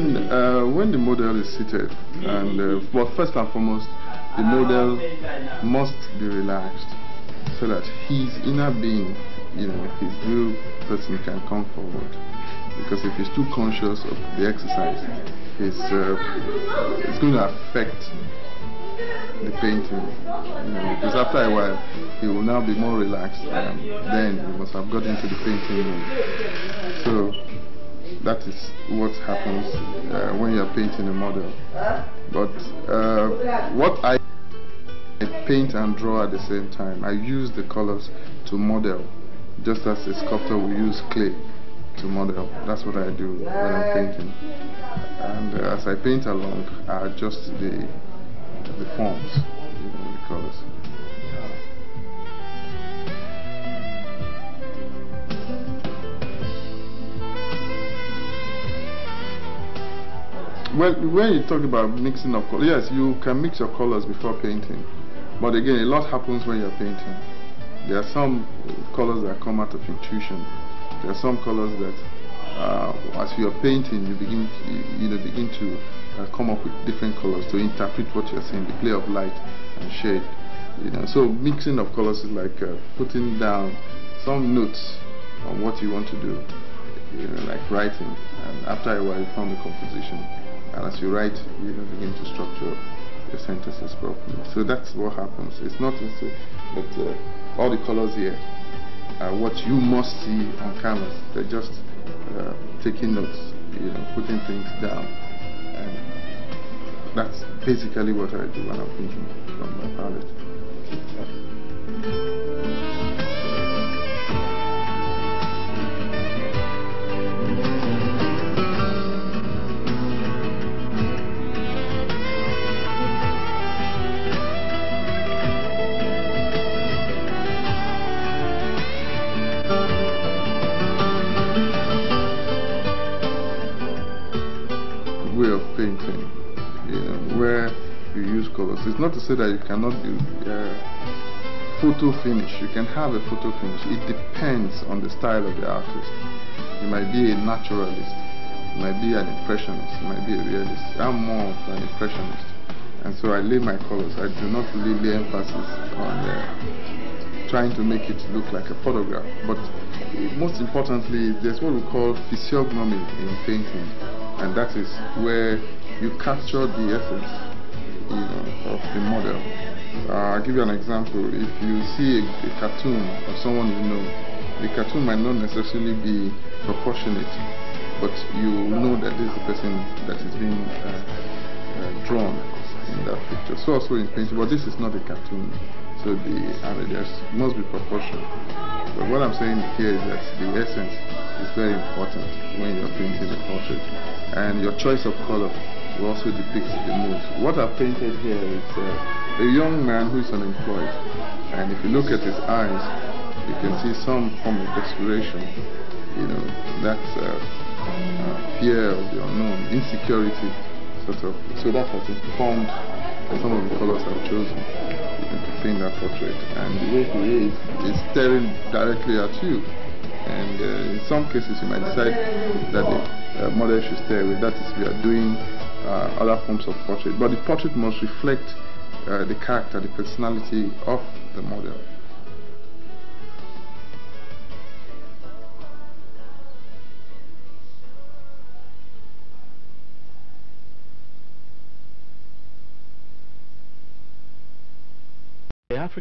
when uh, when the model is seated, and uh, well, first and foremost, the model must be relaxed so that his inner being, you know, his real person can come forward. Because if he's too conscious of the exercise, it's, uh, it's going to affect the painting. You know, because after a while, he will now be more relaxed, and then he must have got into the painting mood. So that is what happens uh, when you are painting a model. But uh, what I paint and draw at the same time, I use the colors to model, just as a sculptor will use clay to model. That's what I do when I'm painting. And uh, as I paint along, I adjust the the forms, you know, the colors. Well, when you talk about mixing of colors, yes, you can mix your colors before painting. But again, a lot happens when you're painting. There are some colors that come out of intuition. There are some colors that, uh, as you're painting, you begin, to, you know, begin to uh, come up with different colors to interpret what you're seeing, the play of light and shade. You know, so mixing of colors is like uh, putting down some notes on what you want to do, you know, like writing. And after a while, you form the composition and as you write you begin to structure your sentences properly. So that's what happens. It's not that uh, all the colors here are what you must see on canvas. They're just uh, taking notes you know putting things down. And that's basically what I do when I'm thinking from my painting, know, where you use colors. It's not to say that you cannot do uh, photo finish. You can have a photo finish. It depends on the style of the artist. You might be a naturalist, you might be an impressionist, you might be a realist. I'm more of an impressionist. And so I lay my colors. I do not really lay emphasis on uh, trying to make it look like a photograph. But most importantly, there's what we call physiognomy in painting and that is where you capture the essence you know, of the model. Uh, I'll give you an example. If you see a, a, cartoon of someone you know, the cartoon might not necessarily be proportionate, but you know that this is the person that is being uh, uh, drawn in that picture. So also in painting, but this is not a cartoon, so the I mean, there must be proportion. But what I'm saying here is that the essence is very important when you're painting a portrait. And your choice of color will also depict the mood. What I've painted here is uh, a young man who is unemployed. And if you look at his eyes, you can see some form of desperation. You know, that uh, uh, fear of the unknown, insecurity, sort of. So that has informed some of the colors I've chosen to paint that portrait. And the way he is, is staring directly at you and uh, in some cases you might decide that the uh, model should stay away. That is, we are doing uh, other forms of portrait. But the portrait must reflect uh, the character, the personality of the model. Africa